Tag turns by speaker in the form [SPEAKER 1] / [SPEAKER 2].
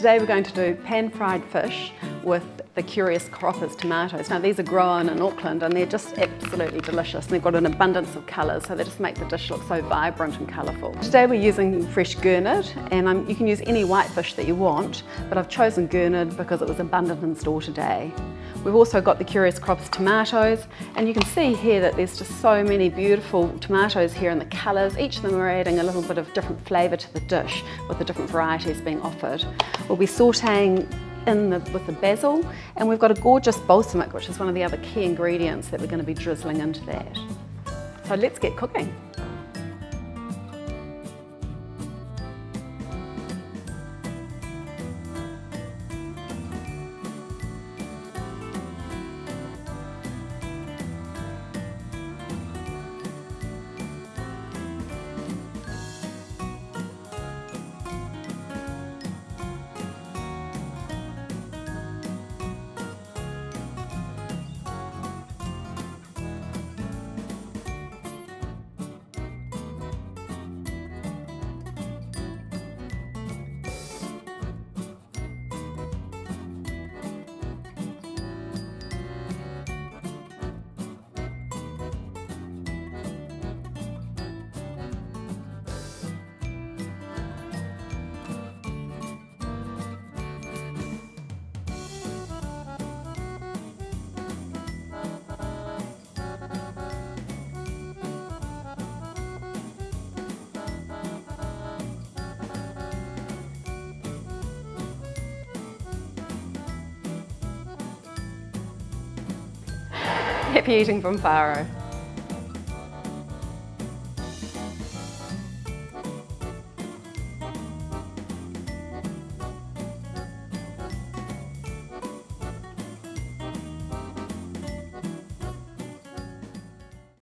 [SPEAKER 1] Today we're going to do pan-fried fish with the Curious Croppers tomatoes. Now these are grown in Auckland and they're just absolutely delicious and they've got an abundance of colours so they just make the dish look so vibrant and colourful. Today we're using fresh gurnard and um, you can use any white fish that you want but I've chosen gurnard because it was abundant in store today. We've also got the Curious Croppers tomatoes and you can see here that there's just so many beautiful tomatoes here in the colours. Each of them are adding a little bit of different flavour to the dish with the different varieties being offered. We'll be sautéing in the, with the basil and we've got a gorgeous balsamic which is one of the other key ingredients that we're going to be drizzling into that. So let's get cooking. Happy eating from Farro.